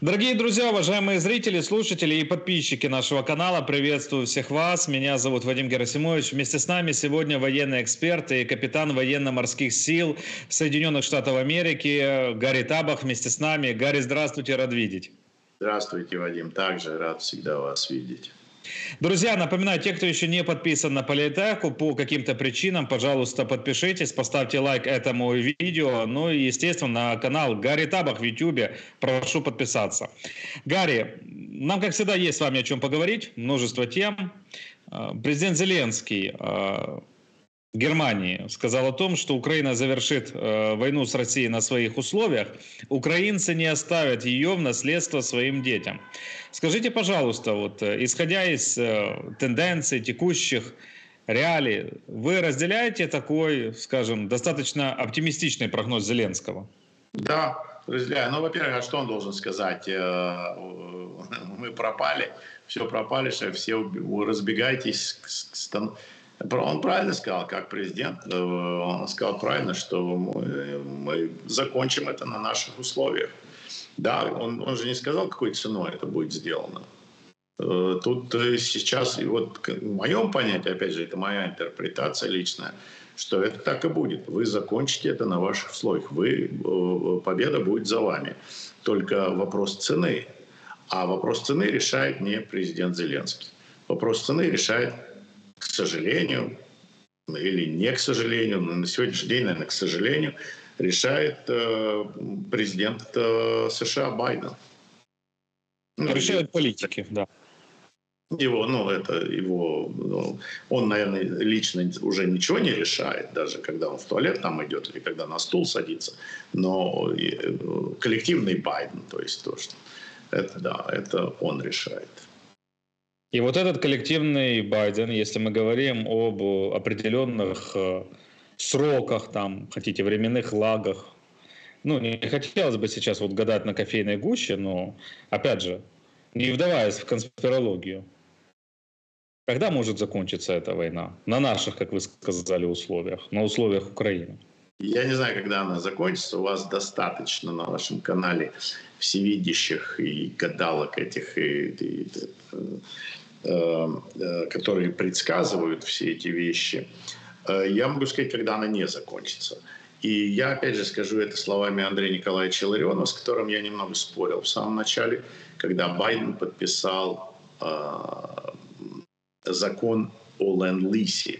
Дорогие друзья, уважаемые зрители, слушатели и подписчики нашего канала, приветствую всех вас. Меня зовут Вадим Герасимович. Вместе с нами сегодня военный эксперт и капитан военно-морских сил Соединенных Штатов Америки Гарри Табах вместе с нами. Гарри, здравствуйте, рад видеть. Здравствуйте, Вадим. Также рад всегда вас видеть. Друзья, напоминаю, те, кто еще не подписан на Политеху по каким-то причинам, пожалуйста, подпишитесь, поставьте лайк этому видео. Ну и, естественно, на канал Гарри Табах в YouTube прошу подписаться. Гарри, нам, как всегда, есть с вами о чем поговорить. Множество тем. Э, президент Зеленский э, Германии сказал о том, что Украина завершит э, войну с Россией на своих условиях, украинцы не оставят ее в наследство своим детям. Скажите, пожалуйста, вот, э, исходя из э, тенденций текущих реалий, вы разделяете такой, скажем, достаточно оптимистичный прогноз Зеленского? Да, разделяю. Ну, во-первых, а что он должен сказать? Э, мы пропали, все пропали, все разбегайтесь, он правильно сказал, как президент, э, он сказал правильно, что мы, закончим это на наших условиях. Да, он, он же не сказал, какой ценой это будет сделано. Э, тут э, сейчас, вот в моем понятии, опять же, это моя интерпретация личная, что это так и будет. Вы закончите это на ваших условиях. Вы, победа будет за вами. Только вопрос цены. А вопрос цены решает не президент Зеленский. Вопрос цены решает к сожалению, или не к сожалению, но на сегодняшний день, наверное, к сожалению, решает э, президент э, США Байден. Ну, решают политики, да. Его, ну, это его, ну, он, наверное, лично уже ничего не решает, даже когда он в туалет там идет или когда на стул садится, но э, коллективный Байден, то есть то, что это, да, это он решает. И вот этот коллективный Байден, если мы говорим об определенных э, сроках, там, хотите, временных лагах, ну, не хотелось бы сейчас вот гадать на кофейной гуще, но, опять же, не вдаваясь в конспирологию, когда может закончиться эта война? На наших, как вы сказали, условиях, на условиях Украины. Я не знаю, когда она закончится. У вас достаточно на вашем канале всевидящих и гадалок этих, и, и, и, Э, э, которые предсказывают все эти вещи, э, я могу сказать, когда она не закончится. И я, опять же, скажу это словами Андрея Николаевича Ларионова, с которым я немного спорил в самом начале, когда Байден подписал э, закон о ленд-лисе.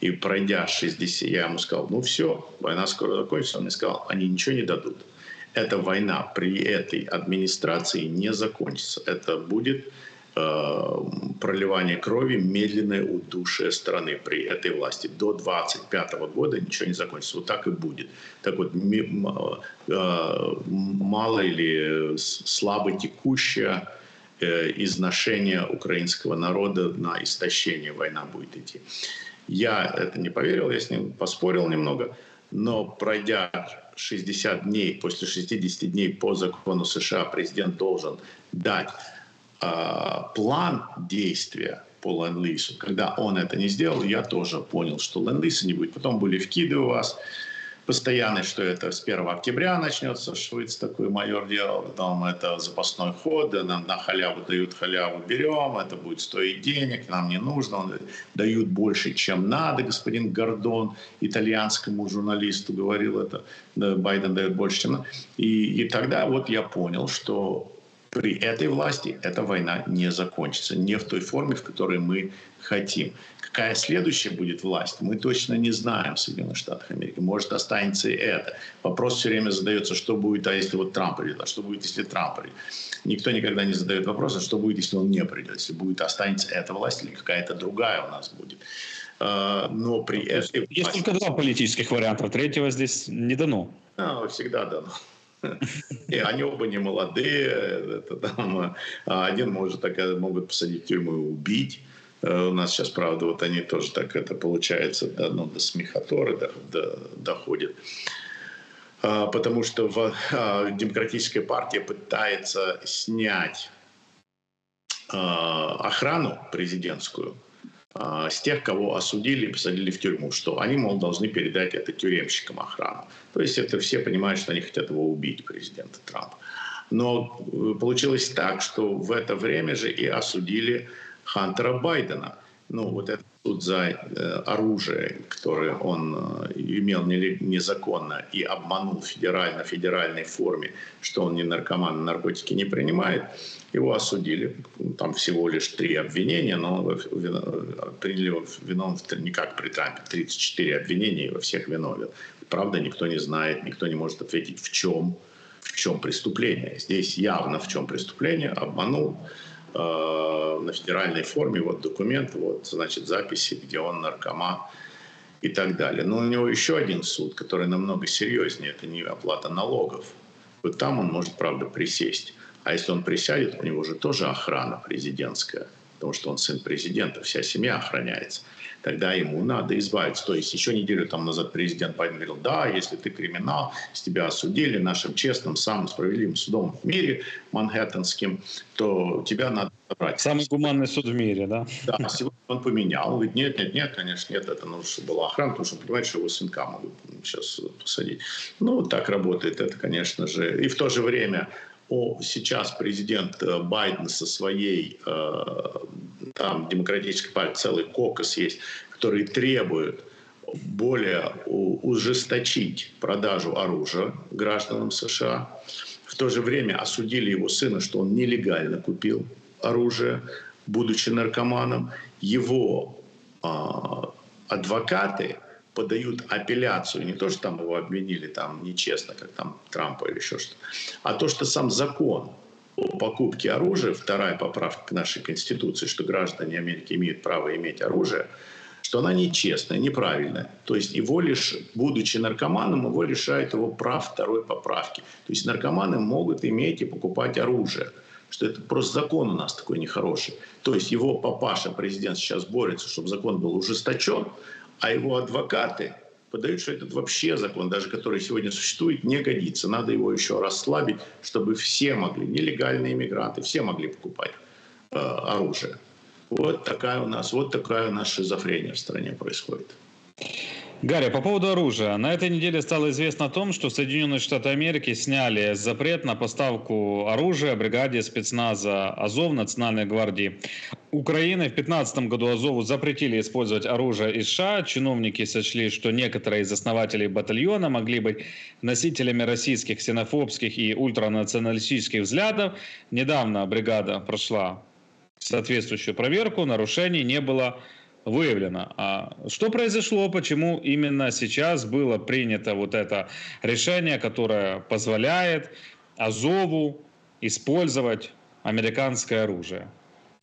И пройдя 60, я ему сказал, ну все, война скоро закончится. Он мне сказал, они ничего не дадут. Эта война при этой администрации не закончится. Это будет Э, проливание крови, медленное удушие страны при этой власти. До 25 года ничего не закончится. Вот так и будет. Так вот, э, мало или слабо текущее э, изношение украинского народа на истощение война будет идти. Я это не поверил, я с ним поспорил немного, но пройдя 60 дней, после 60 дней по закону США президент должен дать а, план действия по ленд-лизу. Когда он это не сделал, я тоже понял, что ленд-лиза не будет. Потом были вкиды у вас постоянно, что это с 1 октября начнется, Швейц такой майор делал, потом это запасной ход, нам на халяву дают халяву, берем, это будет стоить денег, нам не нужно, дают больше, чем надо, господин Гордон, итальянскому журналисту говорил это, Байден дает больше, чем надо. И, и тогда вот я понял, что при этой власти эта война не закончится, не в той форме, в которой мы хотим. Какая следующая будет власть, мы точно не знаем в Соединенных Штатах Америки. Может, останется и это. Вопрос все время задается, что будет, а если вот Трамп придет, а что будет, если Трамп придет. Никто никогда не задает вопрос, а что будет, если он не придет, если будет, останется эта власть или какая-то другая у нас будет. А, но при этом... Есть только два политических варианта, третьего здесь не дано. А, всегда дано. И они оба не молодые. Это, там, а один может могут посадить в тюрьму и убить. Э, у нас сейчас, правда, вот они тоже так это получается, до, ну, до смехоторы до, до, доходит. А, потому что в, а, демократическая партия пытается снять а, охрану президентскую а, с тех, кого осудили и посадили в тюрьму, что они, мол, должны передать это тюремщикам охрану. То есть это все понимают, что они хотят его убить, президента Трампа. Но э, получилось так, что в это время же и осудили Хантера Байдена. Ну, вот это суд за э, оружие, которое он э, имел незаконно и обманул федерально, федеральной форме, что он не наркоман, наркотики не принимает, его осудили. Там всего лишь три обвинения, но приняли его виновным не как при Трампе, 34 обвинения, и во всех виновен. Правда, никто не знает, никто не может ответить, в чем, в чем преступление. Здесь явно в чем преступление, обманул, на федеральной форме, вот документ, вот, значит, записи, где он наркоман и так далее. Но у него еще один суд, который намного серьезнее, это не оплата налогов. Вот там он может, правда, присесть. А если он присядет, у него же тоже охрана президентская, потому что он сын президента, вся семья охраняется тогда ему надо избавиться. То есть еще неделю там назад президент Байден говорил, да, если ты криминал, с тебя осудили нашим честным, самым справедливым судом в мире, манхэттенским, то тебя надо забрать. Самый гуманный суд в мире, да? Да, сегодня он поменял. Он говорит, нет, нет, нет, конечно, нет, это нужно, была охрана, потому что он понимает, что его сынка могут сейчас посадить. Ну, так работает это, конечно же. И в то же время о, сейчас президент э, Байден со своей, э, там демократической партией целый кокос есть, который требует более ужесточить продажу оружия гражданам США. В то же время осудили его сына, что он нелегально купил оружие, будучи наркоманом. Его э, адвокаты подают апелляцию, не то, что там его обвинили там нечестно, как там Трампа или еще что-то, а то, что сам закон о покупке оружия, вторая поправка к нашей Конституции, что граждане Америки имеют право иметь оружие, что она нечестная, неправильная. То есть его лишь, будучи наркоманом, его лишают его прав второй поправки. То есть наркоманы могут иметь и покупать оружие. Что это просто закон у нас такой нехороший. То есть его папаша, президент, сейчас борется, чтобы закон был ужесточен, а его адвокаты подают, что этот вообще закон, даже который сегодня существует, не годится. Надо его еще расслабить, чтобы все могли, нелегальные иммигранты, все могли покупать э, оружие. Вот такая у нас, вот такая у нас шизофрения в стране происходит. Гарри, по поводу оружия. На этой неделе стало известно о том, что Соединенные Штаты Америки сняли запрет на поставку оружия бригаде спецназа Азов Национальной гвардии Украины. В 2015 году Азову запретили использовать оружие из США. Чиновники сочли, что некоторые из основателей батальона могли быть носителями российских ксенофобских и ультранационалистических взглядов. Недавно бригада прошла соответствующую проверку, нарушений не было выявлено. А что произошло, почему именно сейчас было принято вот это решение, которое позволяет Азову использовать американское оружие?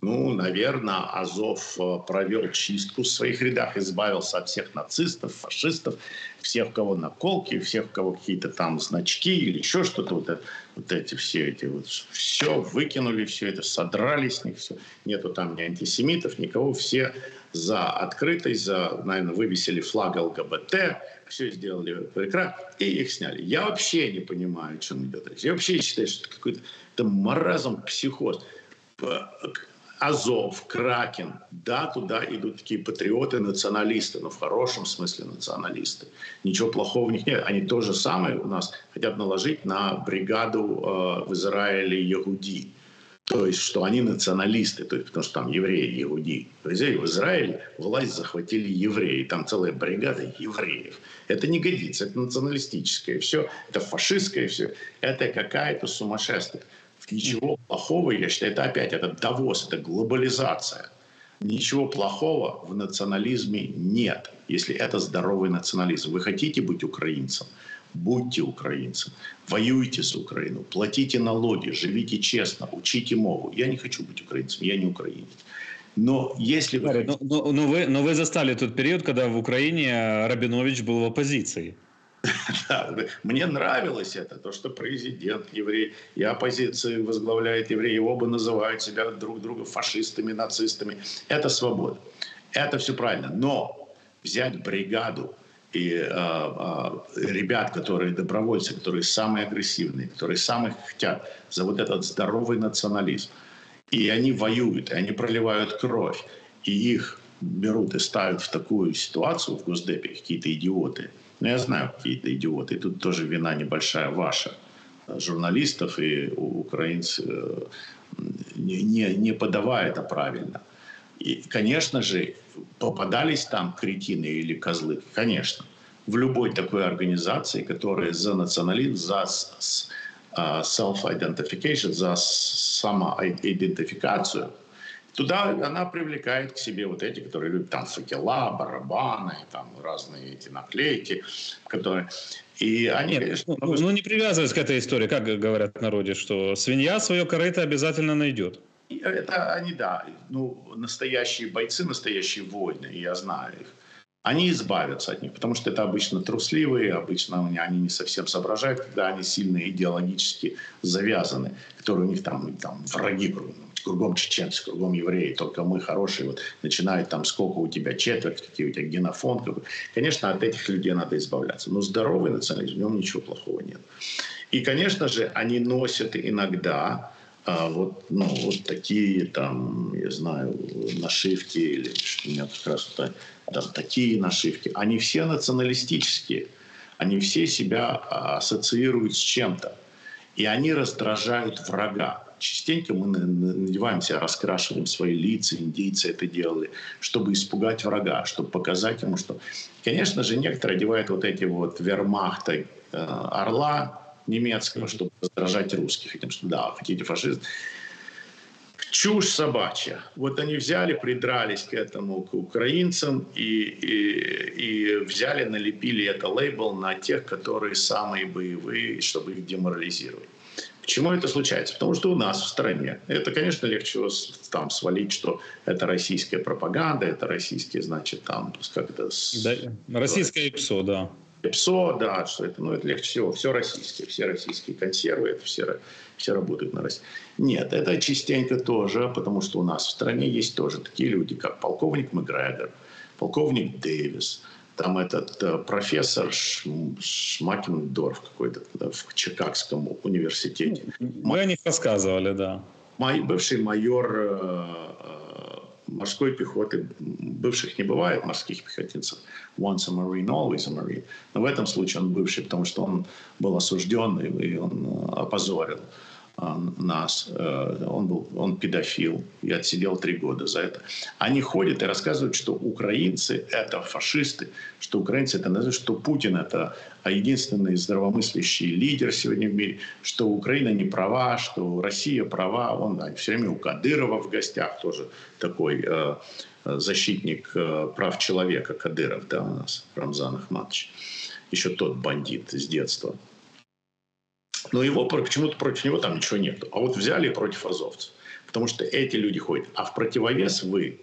Ну, наверное, Азов э, провел чистку в своих рядах, избавился от всех нацистов, фашистов, всех, у кого наколки, всех, у кого какие-то там значки или еще что-то. Вот, вот эти все эти вот все выкинули, все это содрали с них, все. Нету там ни антисемитов, никого, все за открытость, за, наверное, вывесили флаг ЛГБТ, все сделали прекрасно, и их сняли. Я вообще не понимаю, о чем идет речь. Я вообще считаю, что это какой-то это маразм, психоз. Азов, Кракен, да, туда идут такие патриоты, националисты, но в хорошем смысле националисты. Ничего плохого в них нет. Они то же самое у нас хотят наложить на бригаду э, в Израиле Ягуди. То есть, что они националисты, то есть, потому что там евреи, иуди. В Израиле власть захватили евреи, там целая бригада евреев. Это не годится, это националистическое все, это фашистское все, это какая-то сумасшествие. Ничего плохого, я считаю, это опять, это довоз, это глобализация. Ничего плохого в национализме нет, если это здоровый национализм. Вы хотите быть украинцем? Будьте украинцем, воюйте за Украину, платите налоги, живите честно, учите мову. Я не хочу быть украинцем, я не украинец. Но если вы... Но, но, но, вы, но вы застали тот период, когда в Украине Рабинович был в оппозиции. Да, мне нравилось это, то, что президент еврей и оппозиция возглавляет евреи, оба называют себя друг друга фашистами, нацистами. Это свобода. Это все правильно. Но взять бригаду и э, э, ребят, которые добровольцы, которые самые агрессивные, которые самые хотят за вот этот здоровый национализм, и они воюют, и они проливают кровь, и их берут и ставят в такую ситуацию в Госдепе какие-то идиоты – но я знаю какие-то идиоты, тут тоже вина небольшая ваша, журналистов, и украинцы не, не подавая это правильно. И, конечно же, попадались там кретины или козлы, конечно. В любой такой организации, которая за национализм, за а, self-identification, за самоидентификацию, туда она привлекает к себе вот эти, которые любят там факела, барабаны, там разные эти наклейки, которые... И они, Нет, конечно... Ну, ну, не привязываясь к этой истории, как говорят в народе, что свинья свое корыто обязательно найдет. Это они, да, ну, настоящие бойцы, настоящие воины, я знаю их. Они избавятся от них, потому что это обычно трусливые, обычно они не совсем соображают, когда они сильно идеологически завязаны, которые у них там, там враги кругом чеченцы, кругом евреи, только мы хорошие, вот начинают там, сколько у тебя четверть, какие у тебя генофонд. Какой. Конечно, от этих людей надо избавляться. Но здоровый национализм, в нем ничего плохого нет. И, конечно же, они носят иногда а вот, ну, вот такие там, я знаю, нашивки или у меня как раз там, там такие нашивки, они все националистические, они все себя а, ассоциируют с чем-то, и они раздражают врага. Частенько мы надеваемся, раскрашиваем свои лица, индейцы это делали, чтобы испугать врага, чтобы показать ему, что... Конечно же, некоторые одевают вот эти вот вермахты э, орла, немецкого, чтобы раздражать русских этим, что да, хотите фашист. Чушь собачья. Вот они взяли, придрались к этому, к украинцам и, и, и взяли, налепили это лейбл на тех, которые самые боевые, чтобы их деморализировать. Почему это случается? Потому что у нас в стране, это, конечно, легче там свалить, что это российская пропаганда, это российские, значит, там, как это... Да, российское ИПСО, да. ПСО, да, что это, ну, это легче всего. Все российские, все российские консервы, это все, все работают на России. Нет, это частенько тоже, потому что у нас в стране есть тоже такие люди, как полковник Макгрегор, полковник Дэвис, там этот э, профессор Шмакендорф какой-то в Чикагском университете. Мы о них рассказывали, да. Мой бывший майор э, э, морской пехоты, бывших не бывает морских пехотинцев. Once a Marine, always a Marine. Но в этом случае он бывший, потому что он был осужден и он э, опозорил нас. Э, он был он педофил и отсидел три года за это. Они ходят и рассказывают, что украинцы – это фашисты, что украинцы – это что Путин – это единственный здравомыслящий лидер сегодня в мире, что Украина не права, что Россия права. Он да, все время у Кадырова в гостях тоже такой э, защитник э, прав человека Кадыров, да, у нас Рамзан Ахматович. Еще тот бандит с детства. Но его почему-то против него там ничего нет. А вот взяли против азовцев. Потому что эти люди ходят. А в противовес вы,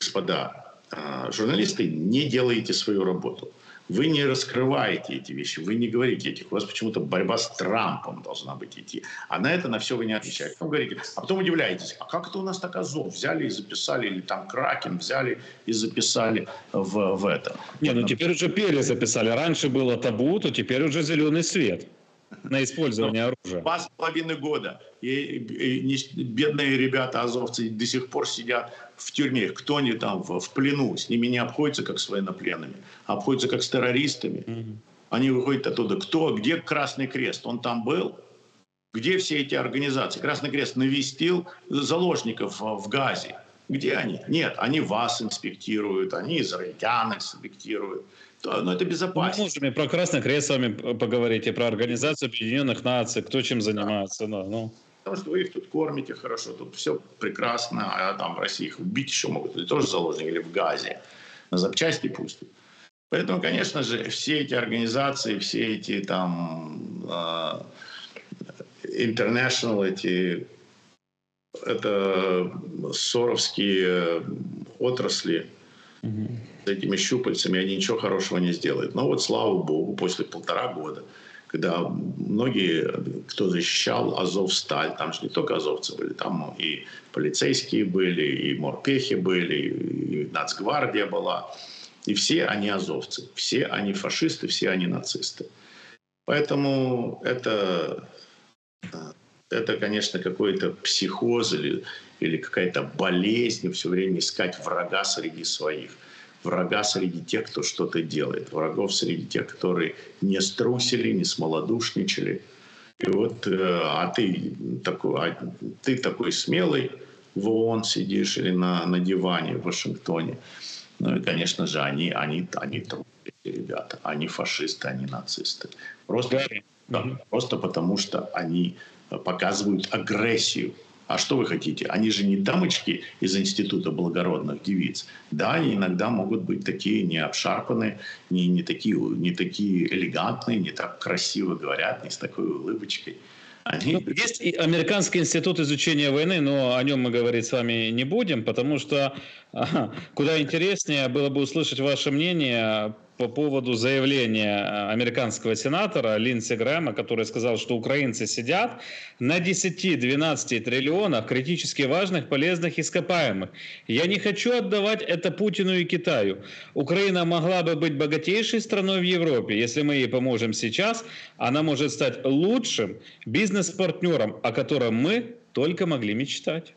господа а, журналисты, не делаете свою работу. Вы не раскрываете эти вещи, вы не говорите этих. У вас почему-то борьба с Трампом должна быть идти. А на это на все вы не отвечаете. Потом говорите, а потом удивляетесь, а как это у нас так Азов взяли и записали, или там Кракен взяли и записали в, в это. Не, ну теперь уже перезаписали. Раньше было табу, то теперь уже зеленый свет на использование оружия. Два с половиной года. И, и, и бедные ребята, азовцы, до сих пор сидят в тюрьме. Кто они там в, в плену? С ними не обходятся как с военнопленными, а обходятся как с террористами. Угу. Они выходят оттуда. Кто? Где Красный Крест? Он там был? Где все эти организации? Красный Крест навестил заложников в Газе. Где они? Нет, они вас инспектируют, они израильтян инспектируют но ну, это безопасно. Мы можем и про Красный Крест с вами поговорить, и про Организацию Объединенных Наций, кто чем занимается. Да. Ну. Потому что вы их тут кормите хорошо, тут все прекрасно, а там в России их убить еще могут, или тоже заложники, или в Газе, на запчасти пустят. Поэтому, конечно же, все эти организации, все эти там uh, international, эти это соровские отрасли, угу этими щупальцами они ничего хорошего не сделают. Но вот слава богу, после полтора года, когда многие, кто защищал Азов-Сталь, там же не только азовцы были, там и полицейские были, и морпехи были, и нацгвардия была. И все они азовцы, все они фашисты, все они нацисты. Поэтому это, это конечно, какой-то психоз или, или какая-то болезнь все время искать врага среди своих – врага среди тех, кто что-то делает, врагов среди тех, которые не струсили, не смолодушничали. И вот, э, а ты такой, а ты такой смелый в ООН сидишь или на, на диване в Вашингтоне. Ну и, конечно же, они, они, они ребята, они фашисты, они нацисты. Просто, да, просто потому, что они показывают агрессию а что вы хотите? Они же не дамочки из Института благородных девиц. Да, они иногда могут быть такие не обшарпанные, не, не, такие, не такие элегантные, не так красиво говорят, не с такой улыбочкой. Они... Ну, есть и Американский институт изучения войны, но о нем мы говорить с вами не будем, потому что куда интереснее было бы услышать ваше мнение по поводу заявления э, американского сенатора Линдси Грэма, который сказал, что украинцы сидят на 10-12 триллионах критически важных полезных ископаемых. Я не хочу отдавать это Путину и Китаю. Украина могла бы быть богатейшей страной в Европе. Если мы ей поможем сейчас, она может стать лучшим бизнес-партнером, о котором мы только могли мечтать.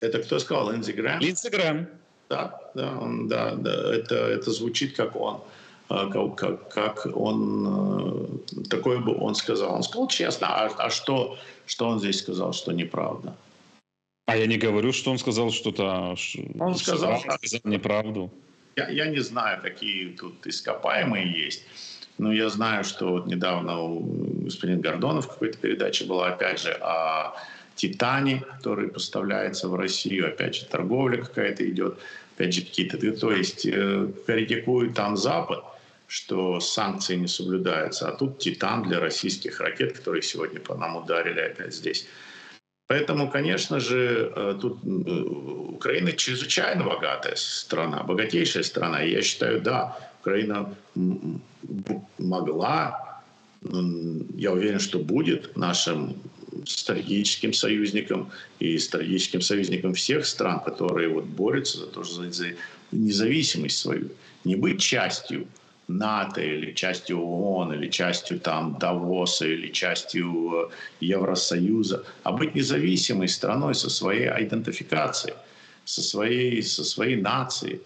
Это кто сказал? Линдси Грэм? Линдси Грэм. Да, да, он, да, да. Это, это звучит как он. А, как, как он, э, такое бы он сказал. Он сказал честно, а, а что, что он здесь сказал, что неправда? А я не говорю, что он сказал что-то, он сказал, что сказал неправду. Я, я не знаю, какие тут ископаемые есть, но я знаю, что вот недавно у господина Гордонов в какой-то передаче была, опять же, о титане, который поставляется в Россию, опять же, торговля какая-то идет, опять же, какие-то, то есть э, критикуют там Запад, что санкции не соблюдаются, а тут титан для российских ракет, которые сегодня по нам ударили опять здесь. Поэтому, конечно же, э, тут э, Украина чрезвычайно богатая страна, богатейшая страна. И я считаю, да, Украина могла, я уверен, что будет нашим стратегическим союзником и стратегическим союзником всех стран, которые вот борются за то, за, за независимость свою. Не быть частью НАТО или частью ООН, или частью там Давоса, или частью э, Евросоюза, а быть независимой страной со своей идентификацией, со своей, со своей нацией.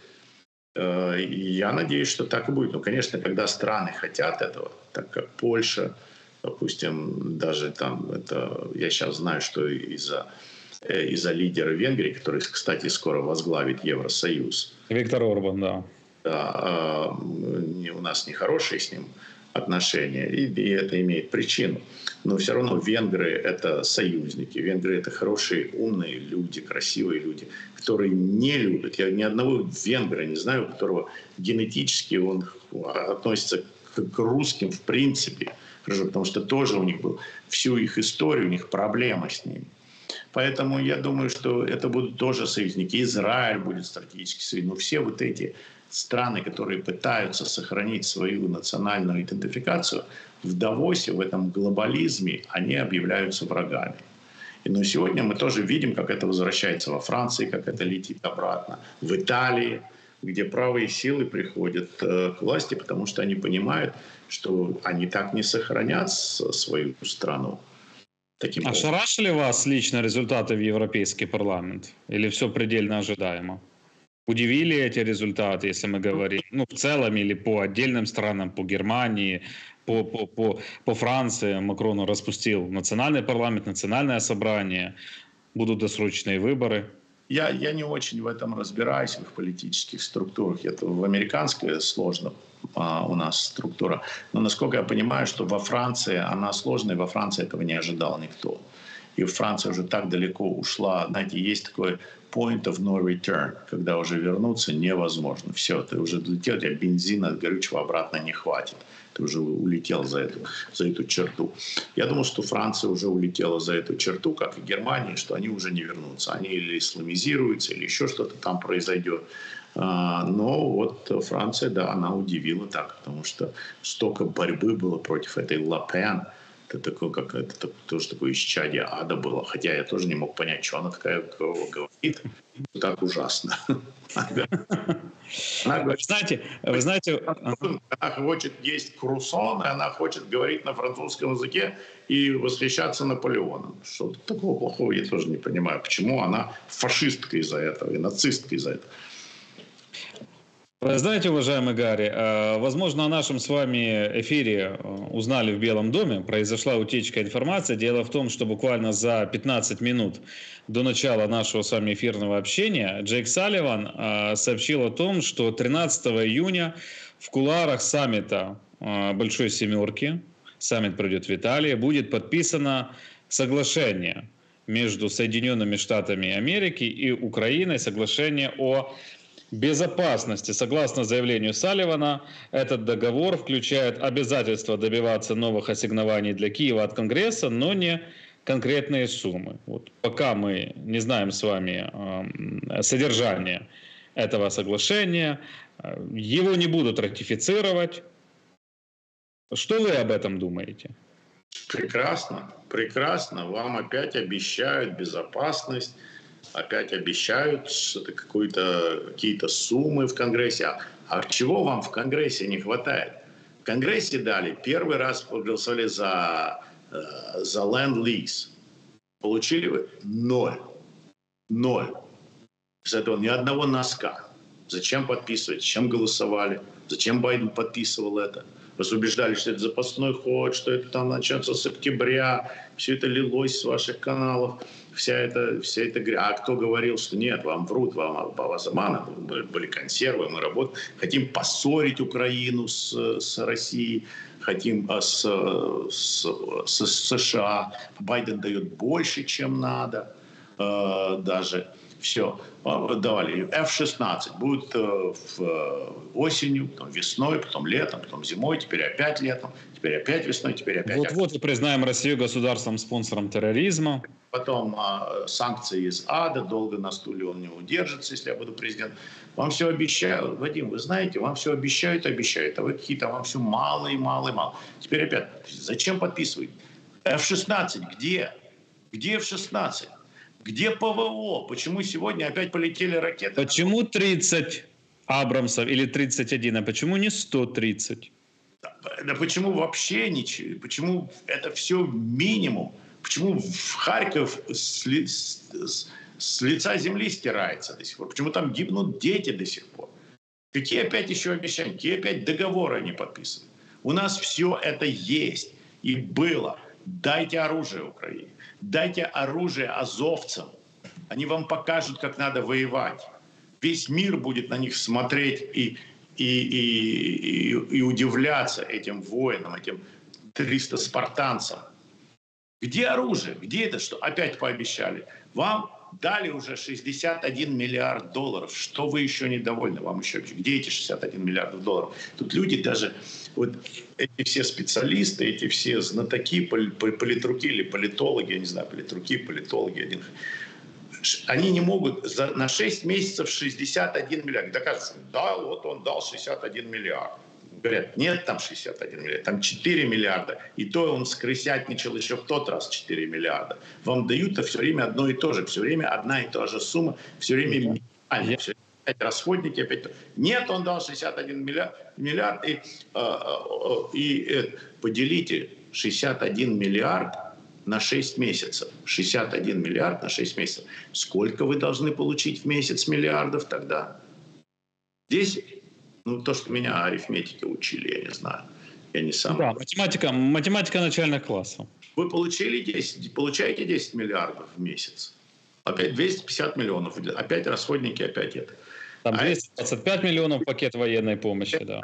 Э, и я надеюсь, что так и будет. Ну, конечно, когда страны хотят этого, так как Польша, допустим, даже там, это, я сейчас знаю, что из-за э, из-за лидера Венгрии, который, кстати, скоро возглавит Евросоюз. Виктор Орбан, да. Да, у нас нехорошие с ним отношения, и, и это имеет причину. Но все равно венгры — это союзники. Венгры — это хорошие, умные люди, красивые люди, которые не любят. Я ни одного венгра не знаю, у которого генетически он относится к, к русским в принципе. Потому что тоже у них был всю их историю, у них проблемы с ними. Поэтому я думаю, что это будут тоже союзники. Израиль будет стратегический союз. Но все вот эти страны, которые пытаются сохранить свою национальную идентификацию, в Давосе, в этом глобализме, они объявляются врагами. Но сегодня мы тоже видим, как это возвращается во Франции, как это летит обратно. В Италии, где правые силы приходят э, к власти, потому что они понимают, что они так не сохранят свою страну. Таким Ошарашили вас лично результаты в Европейский парламент? Или все предельно ожидаемо? Удивили эти результаты, если мы говорим, ну, в целом или по отдельным странам, по Германии, по, по, по, по Франции Макрону распустил национальный парламент, национальное собрание, будут досрочные выборы. Я, я не очень в этом разбираюсь, в их политических структурах. Это в американской сложно а, у нас структура. Но насколько я понимаю, что во Франции она сложная, во Франции этого не ожидал никто. И Франция уже так далеко ушла. Знаете, есть такой point of no return, когда уже вернуться невозможно. Все, ты уже долетел, у тебя бензина горючего обратно не хватит. Ты уже улетел за эту, за эту черту. Я думал, что Франция уже улетела за эту черту, как и Германия, что они уже не вернутся. Они или исламизируются, или еще что-то там произойдет. А, но вот Франция, да, она удивила так, потому что столько борьбы было против этой Лапен, это такое, как это тоже такое исчадие ада было. Хотя я тоже не мог понять, что она такая говорит. Так ужасно. Она говорит, знаете, вы знаете... Она хочет есть крусон, и она хочет говорить на французском языке и восхищаться Наполеоном. Что такого плохого я тоже не понимаю. Почему она фашистка из-за этого и нацистка из-за этого. Вы знаете, уважаемый Гарри, э, возможно, о нашем с вами эфире э, узнали в Белом доме. Произошла утечка информации. Дело в том, что буквально за 15 минут до начала нашего с вами эфирного общения Джейк Салливан э, сообщил о том, что 13 июня в куларах саммита Большой Семерки, саммит пройдет в Италии, будет подписано соглашение между Соединенными Штатами Америки и Украиной, соглашение о безопасности. Согласно заявлению Салливана, этот договор включает обязательство добиваться новых ассигнований для Киева от Конгресса, но не конкретные суммы. Вот пока мы не знаем с вами э, содержание этого соглашения, э, его не будут ратифицировать. Что вы об этом думаете? Прекрасно, прекрасно. Вам опять обещают безопасность, опять обещают какие-то суммы в Конгрессе. А, чего вам в Конгрессе не хватает? В Конгрессе дали, первый раз проголосовали за, э, за ленд-лиз. Получили вы? Ноль. Ноль. С этого ни одного носка. Зачем подписывать? Зачем голосовали? Зачем Байден подписывал это? Вас убеждали, что это запасной ход, что это там начнется с октября. Все это лилось с ваших каналов вся эта, вся эта А кто говорил, что нет, вам врут, вам вас обманывают, были консервы, мы работаем, хотим поссорить Украину с, с Россией, хотим а, с, с, с, США. Байден дает больше, чем надо э, даже. Все, а, давали. F-16 будет э, в, э, осенью, потом весной, потом летом, потом зимой, теперь опять летом, теперь опять весной, теперь опять... Вот-вот и признаем Россию государством-спонсором терроризма потом а, санкции из ада, долго на стуле он не удержится, если я буду президент. Вам все обещают, Вадим, вы знаете, вам все обещают, обещают, а вы какие-то, вам все мало и мало и мало. Теперь опять, зачем подписывать? F-16 где? Где F-16? Где ПВО? Почему сегодня опять полетели ракеты? Почему 30 Абрамсов или 31, а почему не 130? Да почему вообще ничего? Почему это все минимум? Почему в Харьков с, ли, с, с лица земли стирается до сих пор? Почему там гибнут дети до сих пор? Какие опять еще обещания? Какие опять договоры они подписаны? У нас все это есть и было. Дайте оружие Украине. Дайте оружие азовцам. Они вам покажут, как надо воевать. Весь мир будет на них смотреть и, и, и, и, удивляться этим воинам, этим 300 спартанцам. Где оружие? Где это? Что опять пообещали? Вам дали уже 61 миллиард долларов. Что вы еще недовольны? Вам еще где эти 61 миллиардов долларов? Тут люди даже вот эти все специалисты, эти все знатоки, политруки или политологи, я не знаю, политруки, политологи, один, они не могут за, на 6 месяцев 61 миллиард. Доказывается, да, вот он дал 61 миллиард говорят, нет там 61 миллиарда, там 4 миллиарда. И то он скрысятничал еще в тот раз 4 миллиарда. Вам дают-то все время одно и то же, все время одна и та же сумма, все время минимальная, все опять расходники, опять... Нет, он дал 61 миллиард, миллиард и, э, э, и э, поделите 61 миллиард на 6 месяцев. 61 миллиард на 6 месяцев. Сколько вы должны получить в месяц миллиардов тогда? 10? Ну, то, что меня арифметики учили, я не знаю. Я не сам. Да, математика, математика начальных классов. Вы получили 10, получаете 10 миллиардов в месяц. Опять 250 миллионов. Опять расходники, опять это. Там 225 а миллионов пакет военной помощи, да.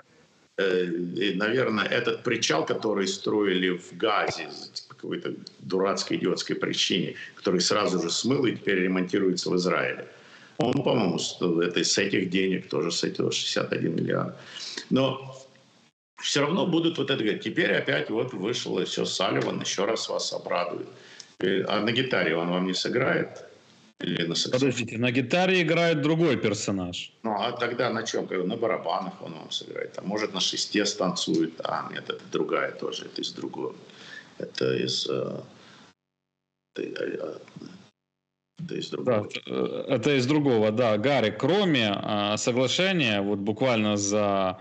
Э, и, наверное, этот причал, который строили в Газе какой-то дурацкой идиотской причине, который сразу же смыл и теперь ремонтируется в Израиле. Он, по-моему, это с этих денег тоже с этого 61 миллиард. Но все равно будут вот это говорить. Теперь опять вот вышел все Салливан, еще раз вас обрадует. А на гитаре он вам не сыграет? Или на Подождите, на гитаре играет другой персонаж. Ну, а тогда на чем? На барабанах он вам сыграет. А может, на шесте станцует. А, нет, это другая тоже. Это из другого. Это из... Э, это, это из другого. Да, э, это из другого, да. Гарри, кроме а, соглашения, вот буквально за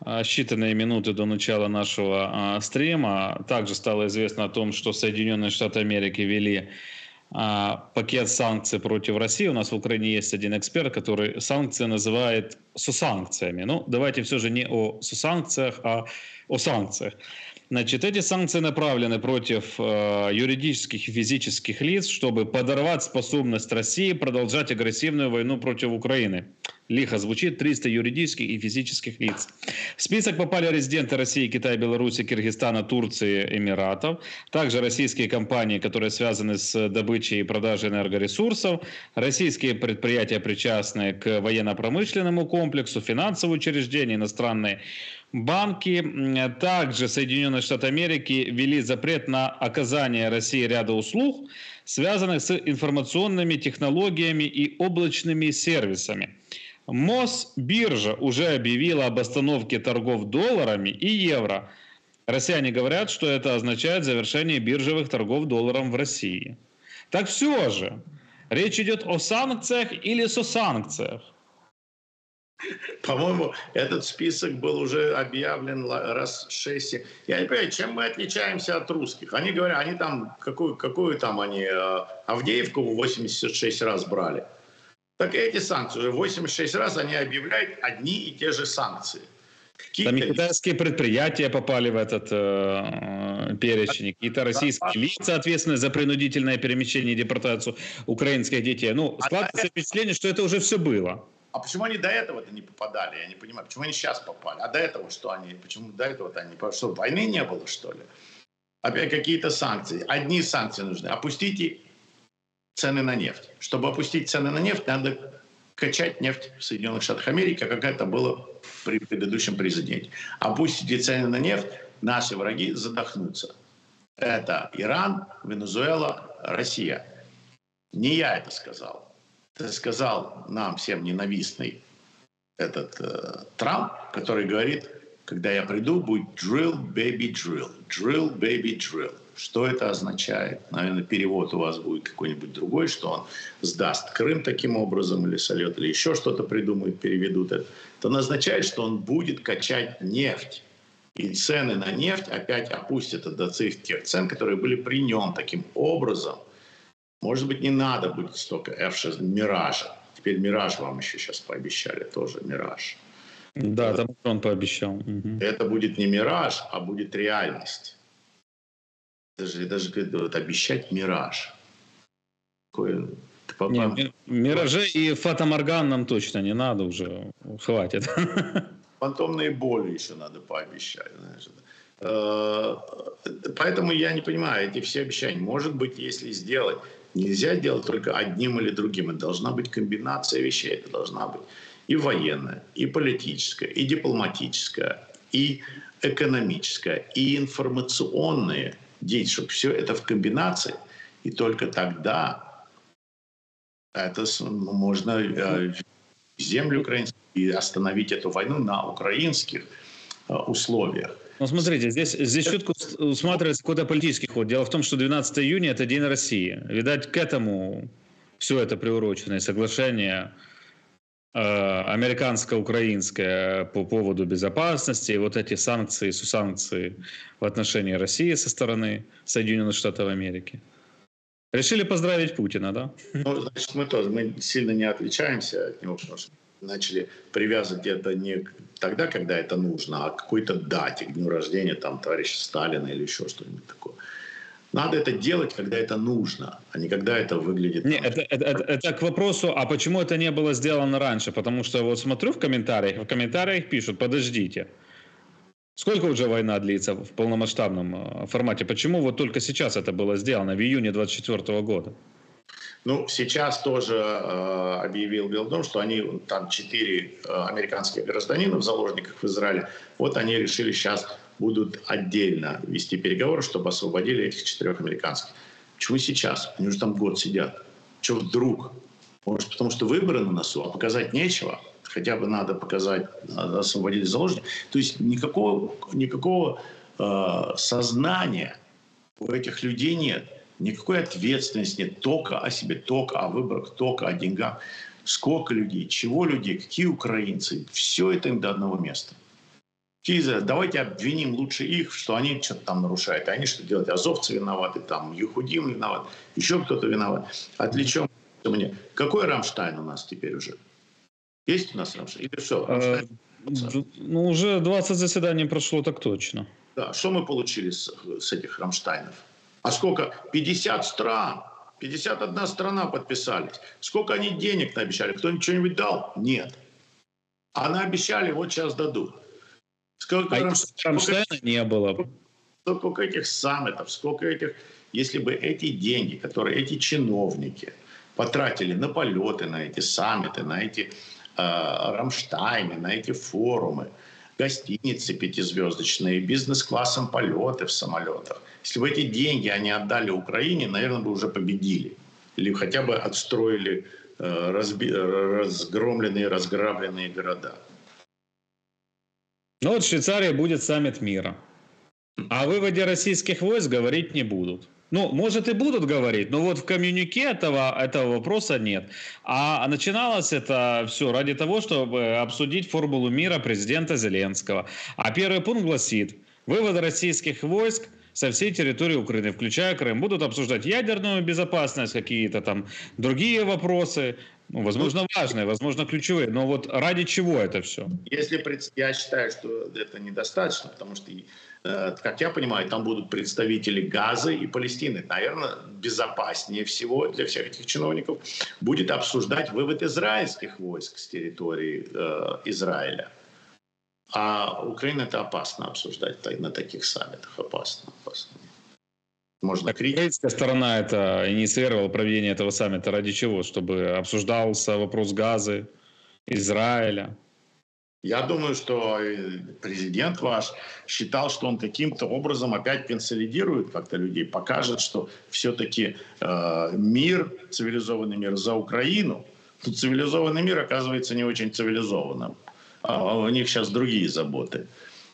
а, считанные минуты до начала нашего а, стрима, также стало известно о том, что Соединенные Штаты Америки вели пакет санкций против России. У нас в Украине есть один эксперт, который санкции называет сусанкциями. Ну, давайте все же не о сусанкциях, а о санкциях. Значит, эти санкции направлены против э, юридических и физических лиц, чтобы подорвать способность России продолжать агрессивную войну против Украины. Лихо звучит 300 юридических и физических лиц. В список попали резиденты России, Китая, Беларуси, Киргизстана, Турции, Эмиратов. Также российские компании, которые связаны с добычей и продажей энергоресурсов. Российские предприятия, причастные к военно-промышленному комплексу, финансовые учреждения, иностранные Банки, также Соединенные Штаты Америки ввели запрет на оказание России ряда услуг, связанных с информационными технологиями и облачными сервисами. Мосбиржа уже объявила об остановке торгов долларами и евро. Россияне говорят, что это означает завершение биржевых торгов долларом в России. Так все же, речь идет о санкциях или со санкциях? По-моему, этот список был уже объявлен раз шесть. Я не понимаю, чем мы отличаемся от русских. Они говорят, они там, какую, какую там они, э, Авдеевку 86 раз брали. Так эти санкции, уже 86 раз они объявляют одни и те же санкции. Там и китайские предприятия попали в этот э, перечень, какие-то российские лица, ответственные за принудительное перемещение и депортацию украинских детей. Ну, а складывается впечатление, что это уже все было. А почему они до этого-то не попадали? Я не понимаю, почему они сейчас попали? А до этого что они? Почему до этого-то они? Что, войны не было, что ли? Опять какие-то санкции. Одни санкции нужны. Опустите цены на нефть. Чтобы опустить цены на нефть, надо качать нефть в Соединенных Штатах Америки, как это было при предыдущем президенте. Опустите цены на нефть, наши враги задохнутся. Это Иран, Венесуэла, Россия. Не я это сказал сказал нам всем ненавистный этот э, Трамп, который говорит, когда я приду, будет drill, baby, drill. Drill, baby, drill. Что это означает? Наверное, перевод у вас будет какой-нибудь другой, что он сдаст Крым таким образом или сольет, или еще что-то придумает, переведут это. Это означает, что он будет качать нефть. И цены на нефть опять опустят до тех цен, которые были при нем таким образом – может быть, не надо будет столько F6 Миража. Теперь Мираж вам еще сейчас пообещали, тоже Мираж. Да, там он пообещал. Это будет не Мираж, а будет реальность. Даже, даже вот, обещать Мираж. Такое, не, миражи и фатоморган нам точно не надо уже. Хватит. Фантомные боли еще надо пообещать. Знаешь. Э, поэтому я не понимаю эти все обещания. Может быть, если сделать Нельзя делать только одним или другим. Это должна быть комбинация вещей. Это должна быть и военная, и политическая, и дипломатическая, и экономическая, и информационная деятельность, чтобы все это в комбинации. И только тогда это можно э, землю украинскую и остановить эту войну на украинских э, условиях. Ну, смотрите, здесь, здесь четко усматривается какой-то политический ход. Дело в том, что 12 июня – это День России. Видать, к этому все это приурочено, соглашение э, американско-украинское по поводу безопасности, и вот эти санкции, сусанкции в отношении России со стороны Соединенных Штатов Америки. Решили поздравить Путина, да? Ну, значит, мы тоже мы сильно не отличаемся от него, потому что начали привязывать это не тогда, когда это нужно, а какой-то дате, к дню рождения там товарища Сталина или еще что-нибудь такое. Надо это делать, когда это нужно, а не когда это выглядит... Не, это, это, это, это к вопросу, а почему это не было сделано раньше? Потому что вот смотрю в комментариях, в комментариях пишут, подождите, сколько уже война длится в полномасштабном э, формате? Почему вот только сейчас это было сделано, в июне 24 года? Ну, сейчас тоже э, объявил Белдом, что они, там четыре э, американских гражданина в заложниках в Израиле, вот они решили сейчас будут отдельно вести переговоры, чтобы освободили этих четырех американских. Почему сейчас? Они уже там год сидят. Чего вдруг? Может, потому что выборы на носу, а показать нечего? Хотя бы надо показать, надо освободить заложников. То есть никакого, никакого э, сознания у этих людей нет. Никакой ответственности нет, только о себе, только о выборах, только о деньгах. Сколько людей, чего людей, какие украинцы, все это им до одного места. Давайте обвиним лучше их, что они что-то там нарушают. А они что делают? Азовцы виноваты, там Юхудим виноват, еще кто-то виноват. Отвлечем мне. Какой Рамштайн у нас теперь уже? Есть у нас Рамштайн? Или все? Рамштайн? Ну, уже 20 заседаний прошло, так точно. Да, что мы получили с, с этих Рамштайнов? А сколько? 50 стран. 51 страна подписались. Сколько они денег наобещали? Кто-нибудь что-нибудь дал? Нет. А наобещали, вот сейчас дадут. Сколько а Рамштайна сколько, не было. Сколько этих саммитов, сколько этих... Если бы эти деньги, которые эти чиновники потратили на полеты, на эти саммиты, на эти э, Рамштайны, на эти форумы, гостиницы пятизвездочные, бизнес-классом полеты в самолетах. Если бы эти деньги они отдали Украине, наверное, бы уже победили. Или хотя бы отстроили э, разби- разгромленные, разграбленные города. Ну вот в Швейцарии будет саммит мира. А о выводе российских войск говорить не будут. Ну, может и будут говорить, но вот в коммюнике этого, этого вопроса нет. А начиналось это все ради того, чтобы обсудить формулу мира президента Зеленского. А первый пункт гласит, вывод российских войск со всей территории Украины, включая Крым, будут обсуждать ядерную безопасность, какие-то там другие вопросы, ну, возможно, важные, возможно, ключевые. Но вот ради чего это все? Если я считаю, что это недостаточно, потому что, как я понимаю, там будут представители Газа и Палестины. Наверное, безопаснее всего для всех этих чиновников будет обсуждать вывод израильских войск с территории э, Израиля. А Украина это опасно обсуждать на таких саммитах. Опасно, опасно можно. Украинская сторона это инициировала проведение этого саммита ради чего? Чтобы обсуждался вопрос газы, Израиля. Я думаю, что президент ваш считал, что он каким-то образом опять консолидирует как-то людей, покажет, что все-таки э, мир, цивилизованный мир за Украину. Тут цивилизованный мир оказывается не очень цивилизованным. А у них сейчас другие заботы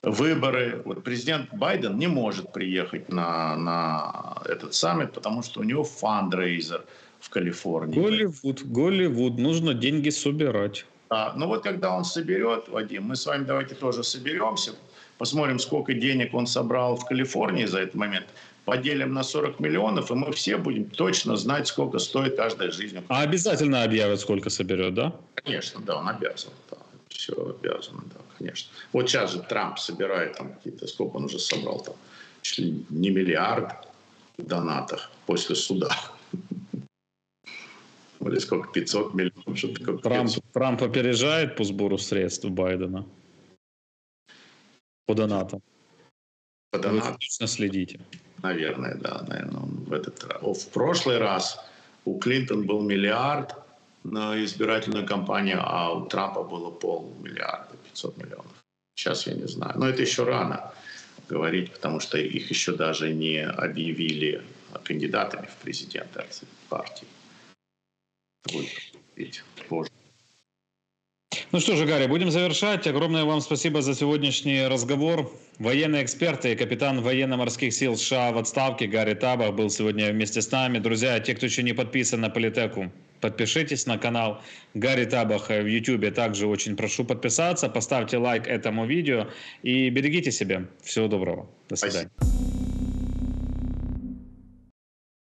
выборы. Вот президент Байден не может приехать на, на этот саммит, потому что у него фандрейзер в Калифорнии. Голливуд, Голливуд, нужно деньги собирать. Да, ну вот когда он соберет, Вадим, мы с вами давайте тоже соберемся, посмотрим, сколько денег он собрал в Калифорнии за этот момент, поделим на 40 миллионов, и мы все будем точно знать, сколько стоит каждая жизнь. А обязательно объявят, сколько соберет, да? Конечно, да, он обязан. Да все обязаны, да, конечно. Вот сейчас же Трамп собирает там какие-то, сколько он уже собрал там, чуть ли не миллиард в донатах после суда. Или сколько, 500 миллионов, что такое. Трамп, Трамп опережает по сбору средств Байдена по донатам. По донатам? Вы точно следите. Наверное, да, наверное, он в этот раз. В прошлый раз у Клинтон был миллиард, на избирательную кампанию, а у Трампа было полмиллиарда, 500 миллионов. Сейчас я не знаю. Но это еще рано говорить, потому что их еще даже не объявили кандидатами в президенты партии. Будет. Ну что же, Гарри, будем завершать. Огромное вам спасибо за сегодняшний разговор. Военный эксперт и капитан военно-морских сил США в отставке Гарри Табах был сегодня вместе с нами. Друзья, те, кто еще не подписан на Политеку, Подпишитесь на канал Гарри Табаха в YouTube. Также очень прошу подписаться. Поставьте лайк этому видео и берегите себя. Всего доброго. До свидания. Спасибо.